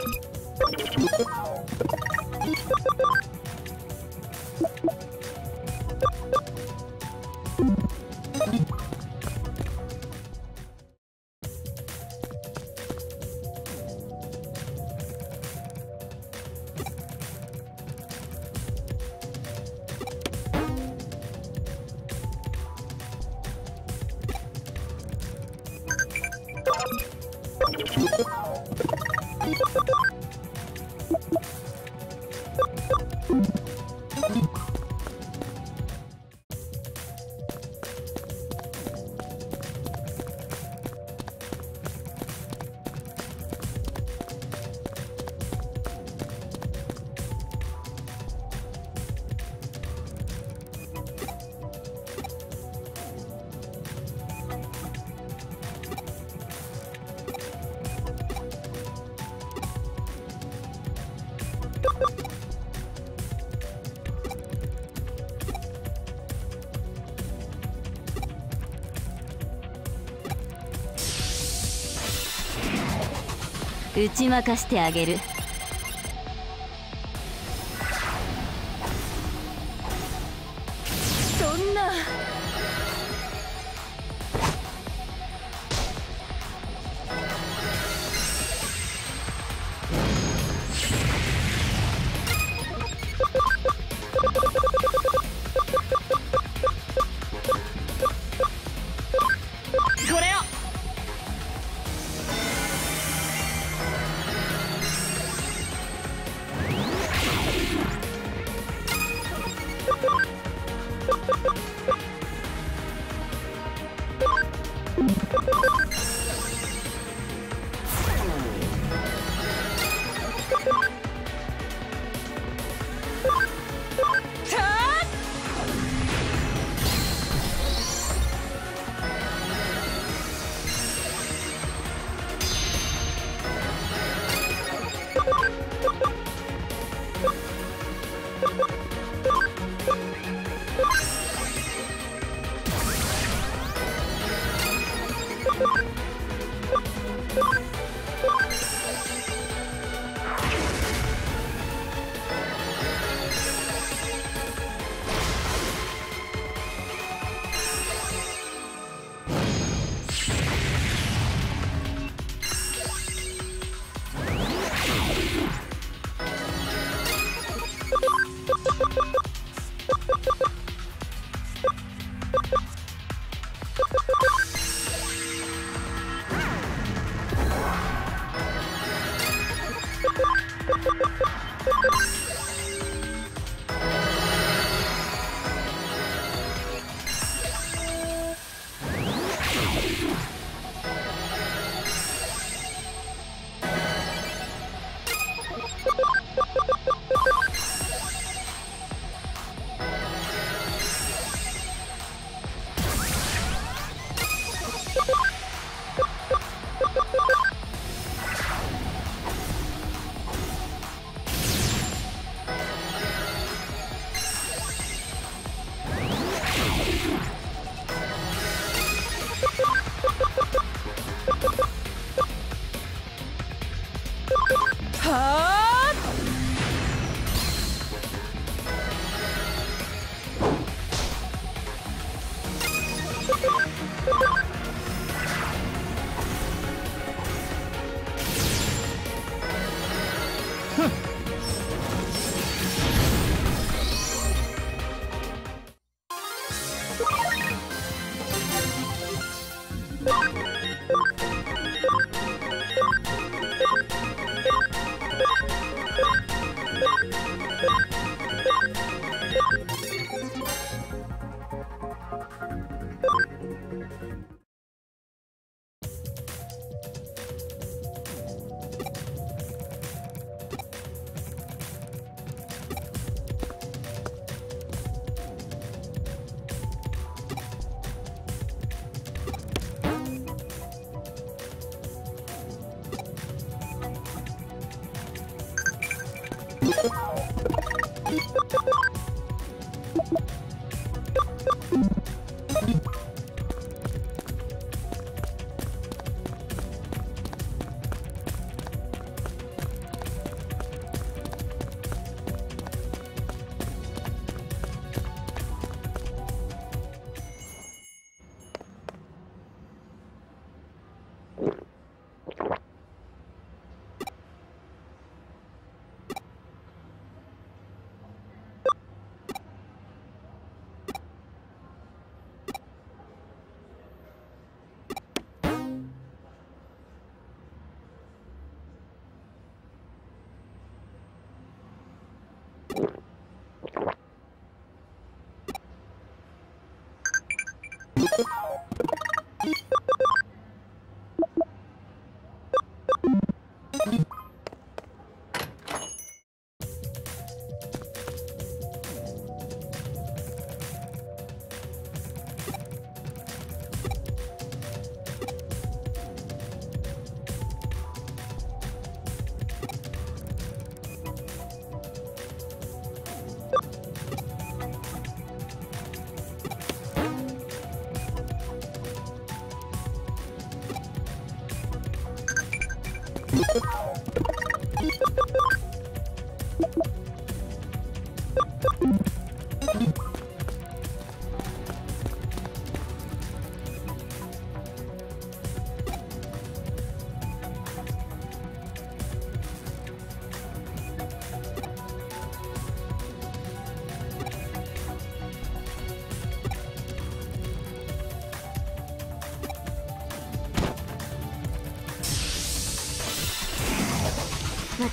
you 打ち負かしてあげる。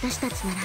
私たちなら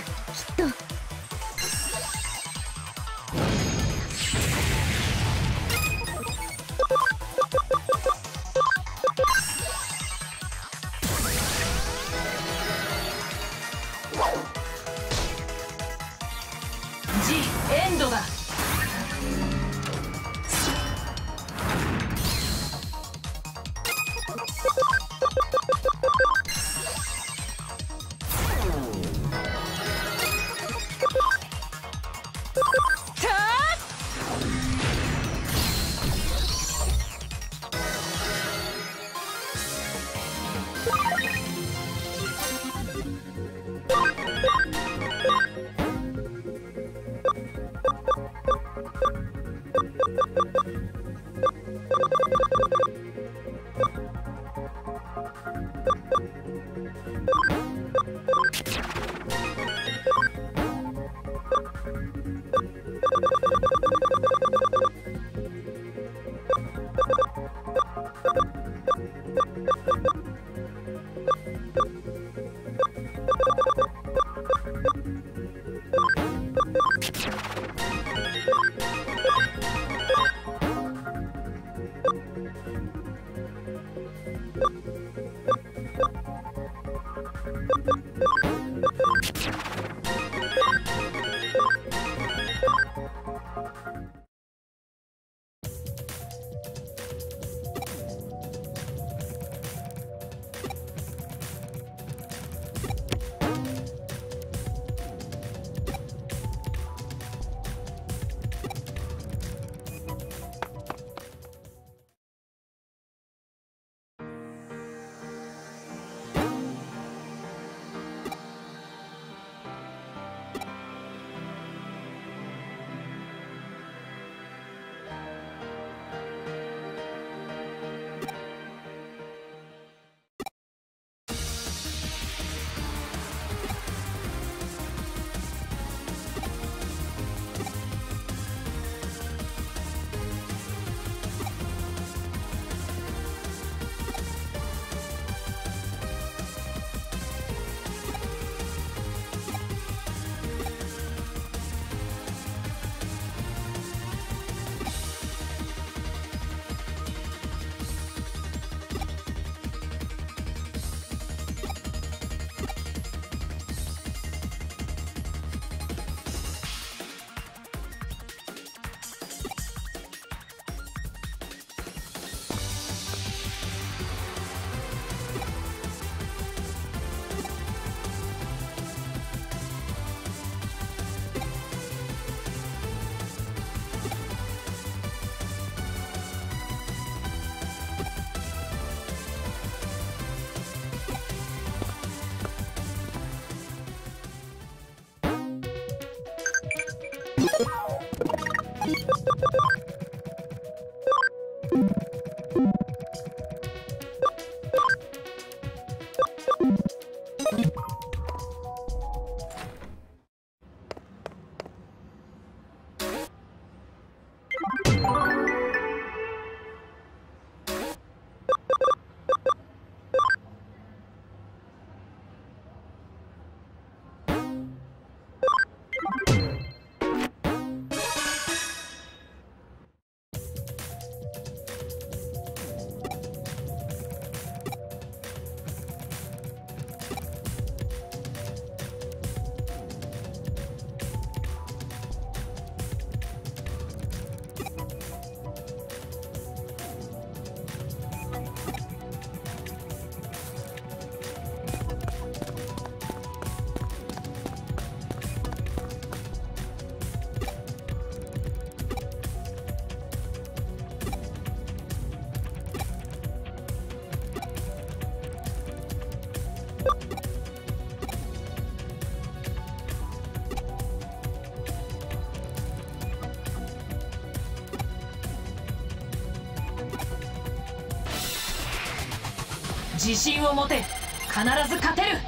信を持て。必ず勝てる。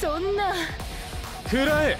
そんな。食らえ。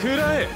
食らえ